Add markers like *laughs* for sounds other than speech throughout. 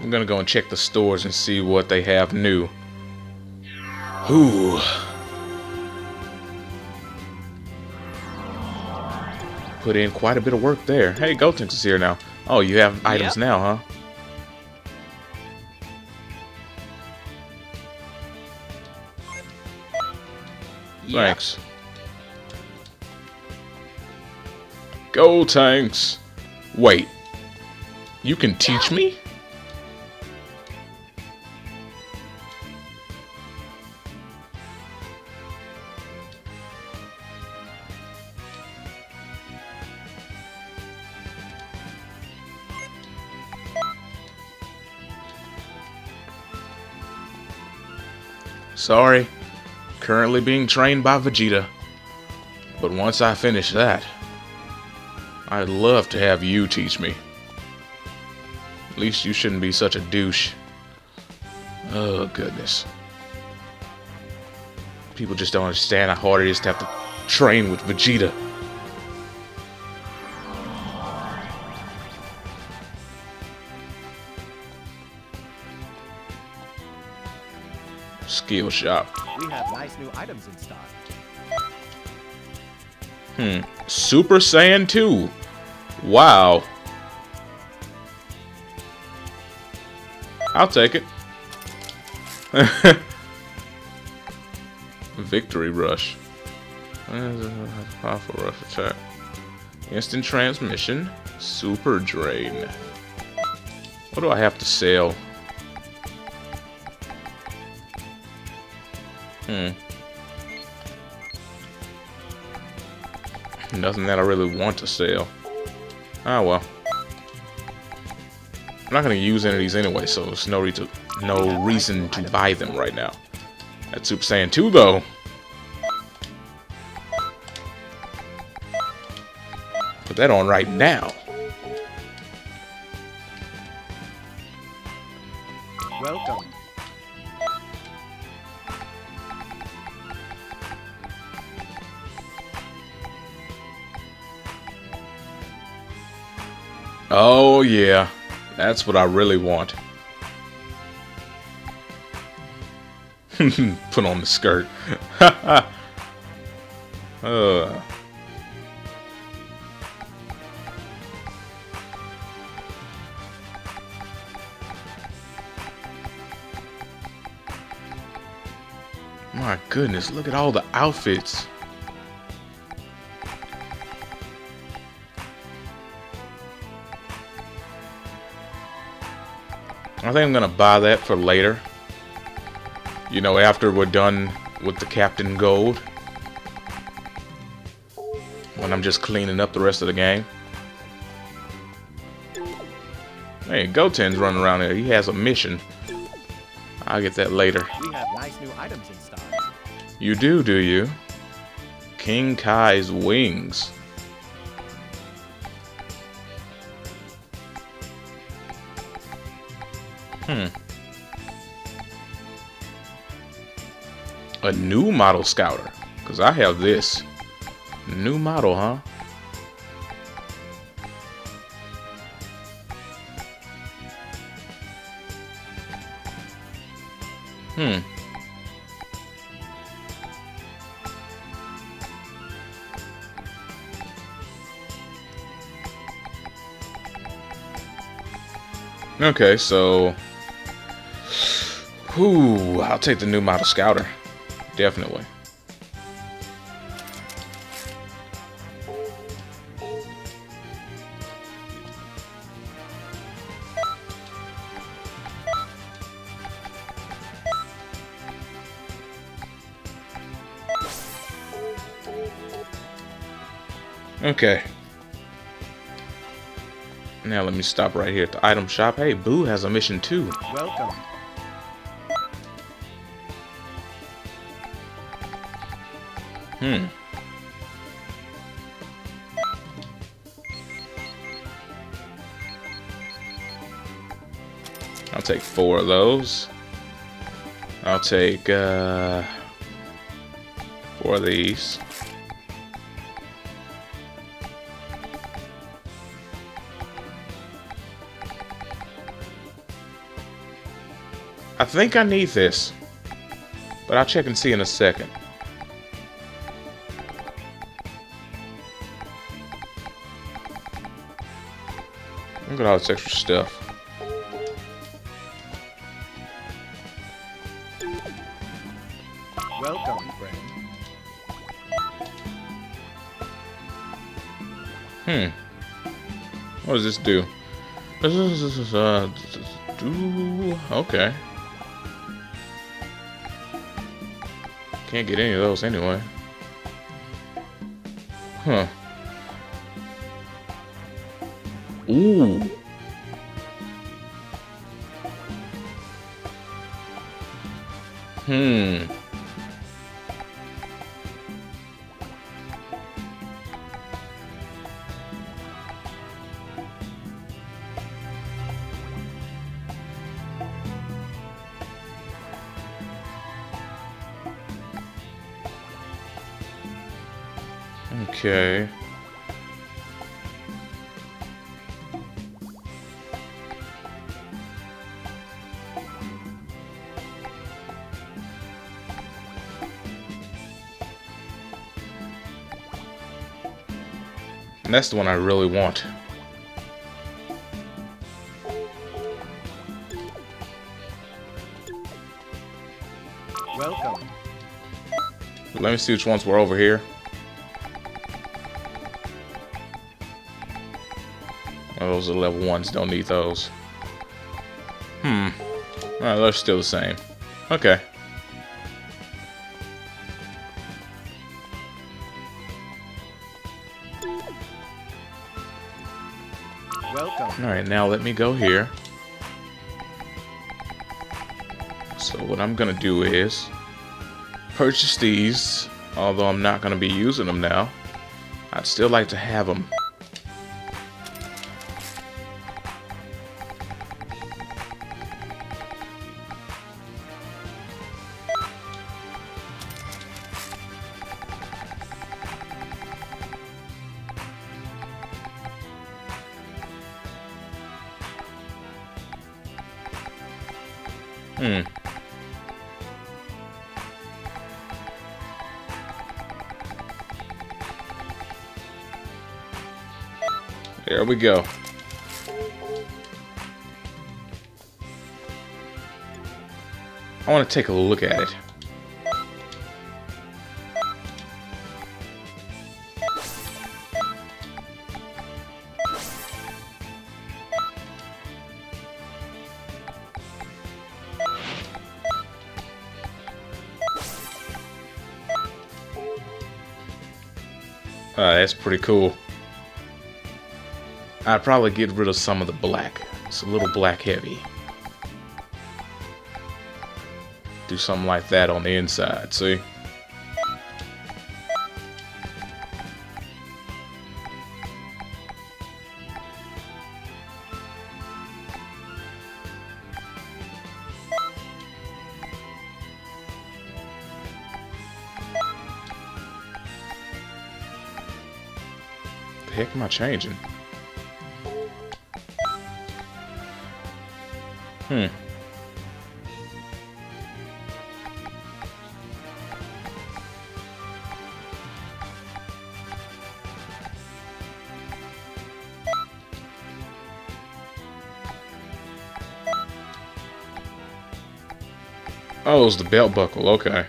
I'm gonna go and check the stores and see what they have new. Ooh. Put in quite a bit of work there. Hey, Gotenks is here now. Oh, you have items Yep. now, huh? Yep. Thanks. Gotenks. Wait. You can teach me? Sorry. Currently being trained by Vegeta. But once I finish that, I'd love to have you teach me. At least you shouldn't be such a douche. Oh, goodness. People just don't understand how hard it is to have to train with Vegeta. Skill shop. We have nice new items in stock. Hmm. Super Saiyan 2. Wow. I'll take it. *laughs* Victory Rush. Powerful rush attack. Instant transmission. Super Drain. What do I have to sell? Hmm. Nothing that I really want to sell. Ah well. I'm not gonna use any of these anyway, so there's no reason no reason to buy them right now. That Super Saiyan 2 though. Put that on right now. That's what I really want. *laughs* Put on the skirt. *laughs* uh. My goodness, look at all the outfits. I think I'm gonna buy that for later. You know, after we're done with the Captain Gold. When I'm just cleaning up the rest of the game. Hey, Goten's running around here. He has a mission. I'll get that later. We have nice new items in stock. You do, do you? King Kai's wings. New model scouter. Because I have this. New model, huh? Hmm. Okay, so... Whew, I'll take the new model scouter. Definitely. Okay. Now let me stop right here at the item shop. Hey, Buu has a mission too. Welcome. Hmm. I'll take four of those. I'll take uh, four of these. I think I need this. But I'll check and see in a second. Look at all this extra stuff. Welcome, friend. Hmm. What does this do? This is, uh, do okay. Can't get any of those anyway. Huh. Ooh. Hmm. And that's the one I really want. Welcome. Let me see which ones were over here. Oh, those are level ones. Don't need those. Hmm. Alright, they're still the same. Okay. Welcome. Alright, now let me go here. So what I'm gonna do is purchase these, although I'm not gonna be using them now. I'd still like to have them. There we go. I want to take a look at it. Uh, that's pretty cool. I'd probably get rid of some of the black. It's a little black heavy. Do something like that on the inside, see? The heck am I changing? Hmm. Oh, was the belt buckle. Okay.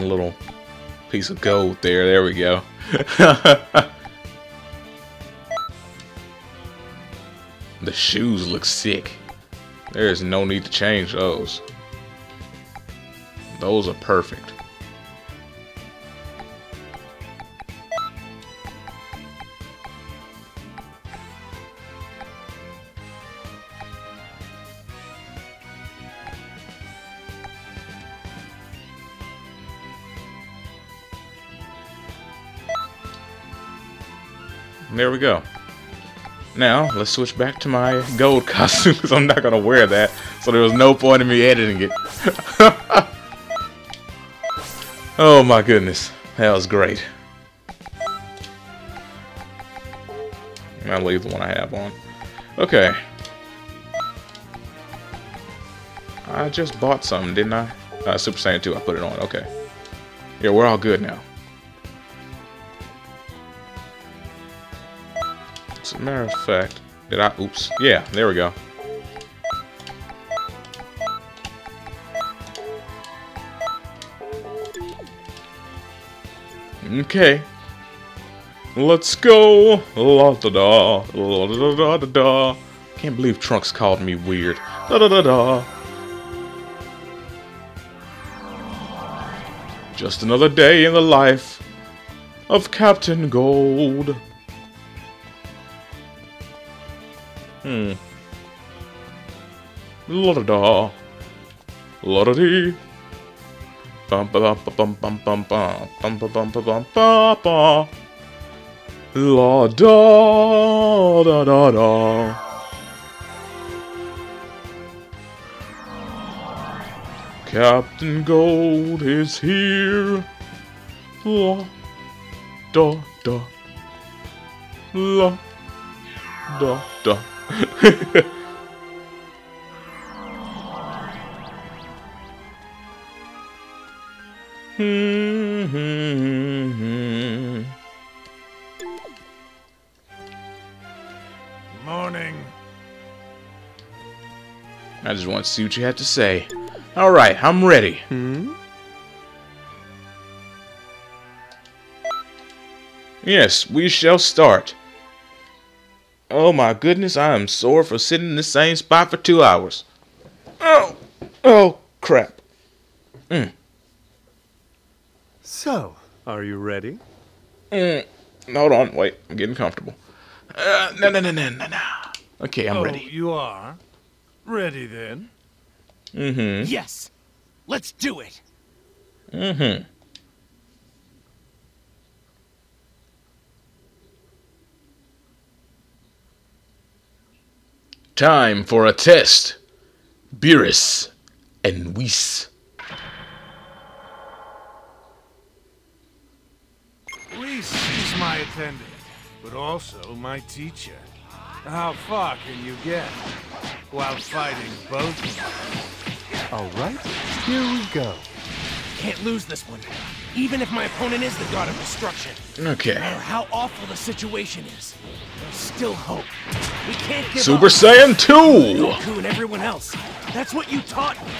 A little piece of gold there. There we go. *laughs* the shoes look sick. There is no need to change those. Those are perfect. There we go. Now, let's switch back to my gold *laughs* costume, because I'm not going to wear that. So there was no point in me editing it. *laughs* oh my goodness. That was great. I'll leave the one I have on. Okay. I just bought something, didn't I? Uh, Super Saiyan 2, I put it on. Okay. Yeah, we're all good now. As a matter of fact, did I? Oops. Yeah, there we go. Okay. Let's go. La da da. La da da da da. Can't believe Trunks called me weird. Da da da da. Just another day in the life of Captain Gold. La da da. La da dee. Bum ba bum bum bum bum bum bum bum ba bum ba ba. La da da da da. Captain Gold is here. La da da. La da da. Morning. I just want to see what you have to say. Alright, I'm ready. Hmm? Yes, we shall start. Oh my goodness, I am sore for sitting in the same spot for two hours. Oh, oh crap. Mm, So, are you ready? mm. Hold on, wait, I'm getting comfortable. Uh, no, no, no, no, no, no. Okay, I'm oh, ready. you are? Ready then? Mm-hmm. Yes. Let's do it. Mm-hmm. Time for a test. Beerus and Whis. Reese is my attendant, but also my teacher. How far can you get while fighting both of them? All right, here we go. Can't lose this one. Even if my opponent is the god of destruction. Okay. No Okay. matter how awful the situation is, there's still hope. We can't give Super up. Saiyan 2! Goku and everyone else. That's what you taught me.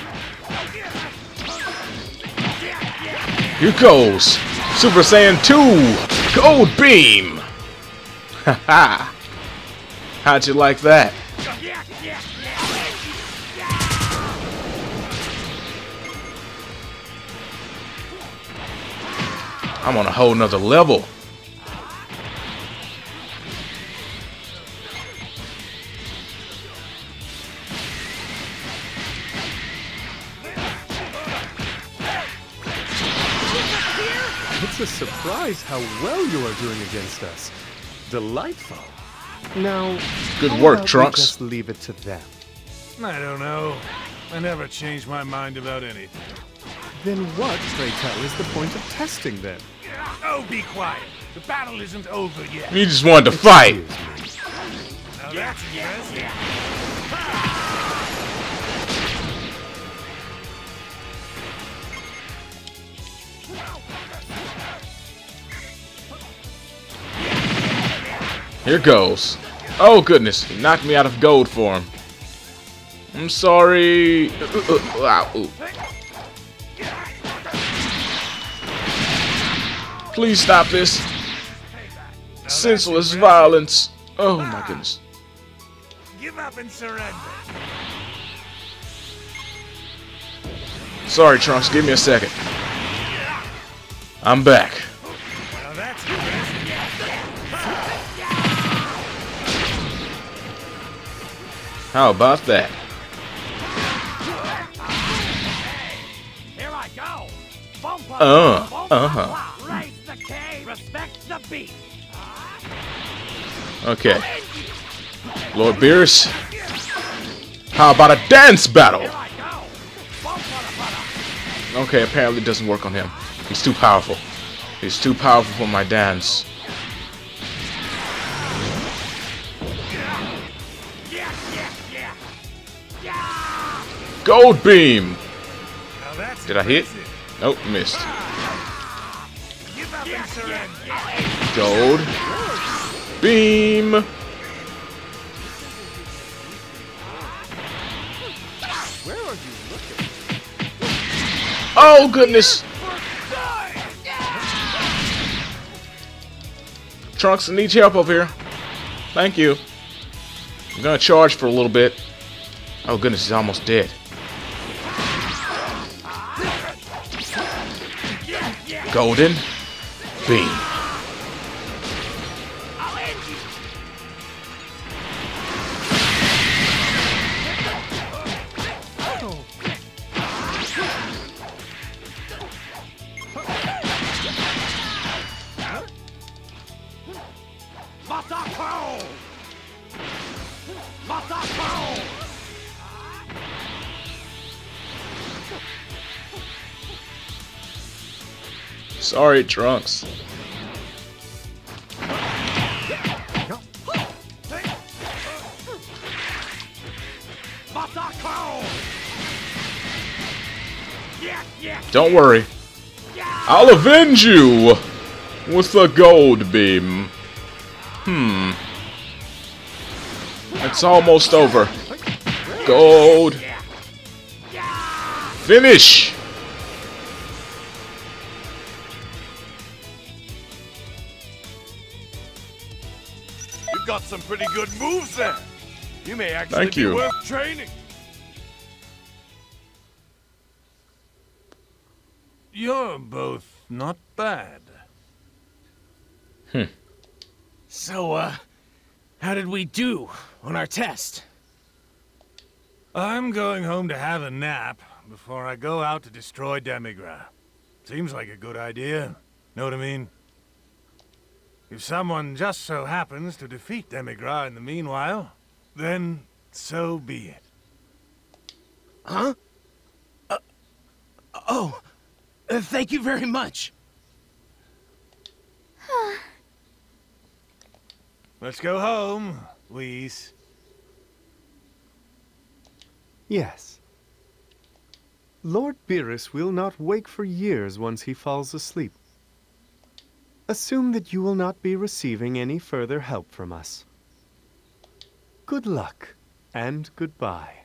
Here goes. Super Saiyan 2! Gold Beam! Haha! How'd you like that? I'm on a whole nother level. A surprise how well you are doing against us. Delightful. Now, Good how work, about we Trunks. Just leave it to them. I don't know. I never change my mind about anything. Then what, pray tell, is the point of testing them? Oh, be quiet. The battle isn't over yet. He just wanted to fight. Excuse me. Now that's impressive. Here goes. Oh goodness, he knocked me out of gold form. I'm sorry. Uh, uh, uh, ow, ooh. Please stop this. Senseless violence. Oh my goodness. Give up and surrender. Sorry, Trunks. Give me a second. I'm back. How about that? Here I go. Uh, uh-huh. up, Raise the K. Respect the beat. Okay. Lord Beerus. How about a dance battle? Okay, apparently it doesn't work on him. He's too powerful. He's too powerful for my dance. Gold beam! Did I hit? Nope, missed. Ah, give up and surrender. Gold. Beam. Where are you looking? Oh, goodness. Trunks needs help over here. Thank you. I'm gonna charge for a little bit. Oh, goodness, he's almost dead. Golden. Beam. Sorry, Trunks. Don't worry. I'll avenge you with the gold beam. Hmm. It's almost over. Gold. Finish. Got some pretty good moves there. You may actually Thank be you. worth training. You're both not bad. Hmm. So, uh, how did we do on our test? I'm going home to have a nap before I go out to destroy Demigra. Seems like a good idea. Know what I mean? If someone just so happens to defeat Demigra in the meanwhile, then so be it. Huh? Uh, oh, uh, thank you very much. *sighs* Let's go home, Whis. Yes. Lord Beerus will not wake for years once he falls asleep. Assume that you will not be receiving any further help from us. Good luck, and goodbye.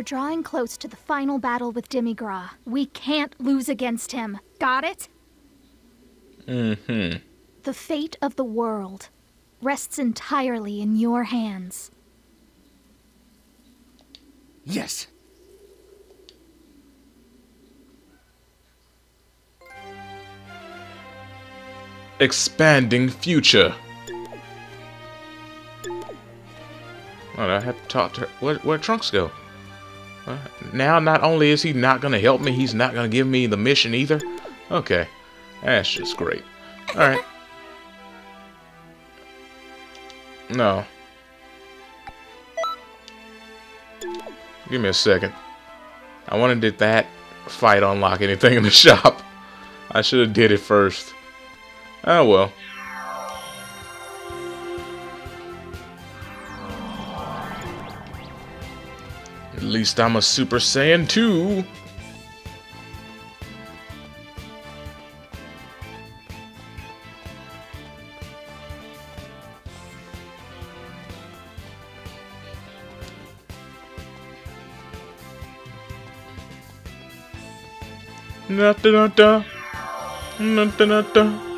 We're drawing close to the final battle with Demigra. We can't lose against him. Got it? Mm-hmm. The fate of the world rests entirely in your hands. Yes. Expanding future. Oh, I have to talk to her. Where, where'd Trunks go? Now, not only is he not going to help me, he's not going to give me the mission either. Okay. That's just great. Alright. No. Give me a second. I wanted did that fight unlock anything in the *laughs* shop. I should have did it first. Oh well. Least I'm a Super Saiyan 2. Na da da da. Da da da. Da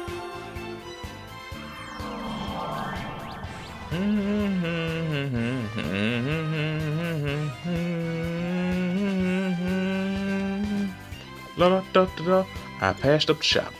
I passed up the shop.